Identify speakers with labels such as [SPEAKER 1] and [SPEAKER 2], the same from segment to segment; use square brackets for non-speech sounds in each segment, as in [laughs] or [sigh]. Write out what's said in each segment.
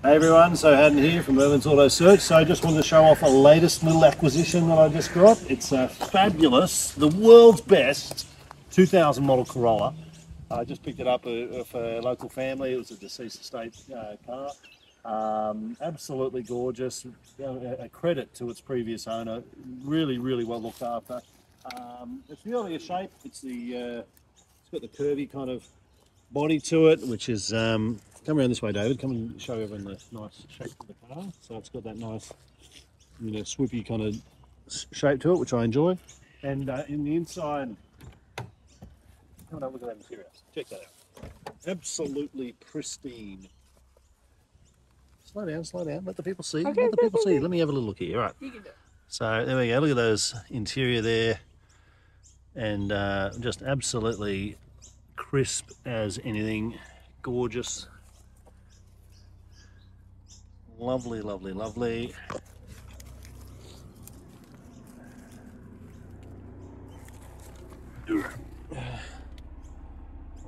[SPEAKER 1] Hey everyone, so Haddon here from Mervin's Auto Search. So I just wanted to show off a latest little acquisition that I just got. It's a fabulous, the world's best 2000 model Corolla. I just picked it up uh, for a local family. It was a deceased estate uh, car. Um, absolutely gorgeous. A credit to its previous owner. Really, really well looked after. Um, it's the a shape. It's the uh, it's got the curvy kind of body to it, which is um, come around this way, David. Come and show everyone the nice shape of the car. So it's got that nice, you know, swoopy kind of shape to it, which I enjoy. And uh, in the inside, come a look at that material. Check that out. Absolutely pristine. Slow down, slow down. Let the people see.
[SPEAKER 2] Okay,
[SPEAKER 1] Let the people see. Let me have a little look here. All right.
[SPEAKER 2] You can do it.
[SPEAKER 1] So there we go. Look at those interior there, and uh, just absolutely crisp as anything. Gorgeous. Lovely, lovely, lovely.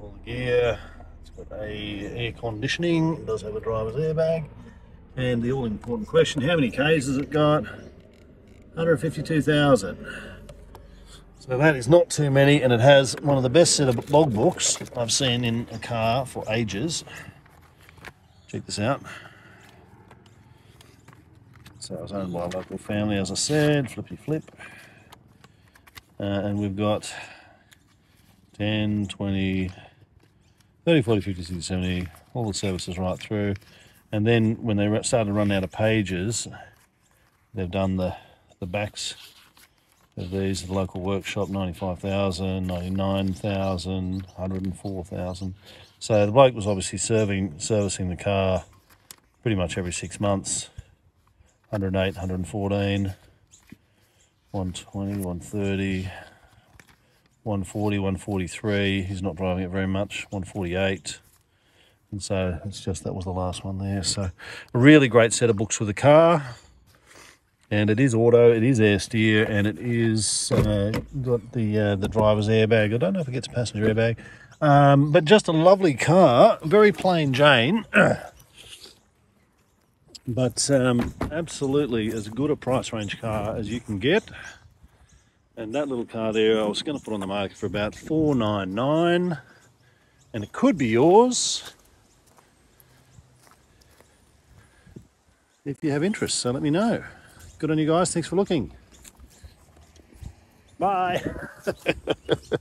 [SPEAKER 1] All the gear. It's got a air conditioning. It does have a driver's airbag. And the all important question, how many Ks has it got? 152,000. So that is not too many, and it has one of the best set of log books I've seen in a car for ages. Check this out. So it was owned by a local family, as I said, flippy flip. Uh, and we've got 10, 20, 30, 40, 50, 60, 70, all the services right through. And then when they started running out of pages, they've done the, the backs of these, the local workshop, 95,000, 99,000, 104,000. So the bloke was obviously serving, servicing the car pretty much every six months. 108, 114, 120, 130, 140, 143. He's not driving it very much. 148. And so it's just that was the last one there. So a really great set of books for the car. And it is auto, it is air steer, and it is uh, got the uh, the driver's airbag. I don't know if it gets a passenger airbag, um, but just a lovely car, very plain Jane. [clears throat] but um, absolutely as good a price range car as you can get. And that little car there, I was going to put on the market for about four nine nine, and it could be yours if you have interest. So let me know. Good on you guys. Thanks for looking. Bye. [laughs]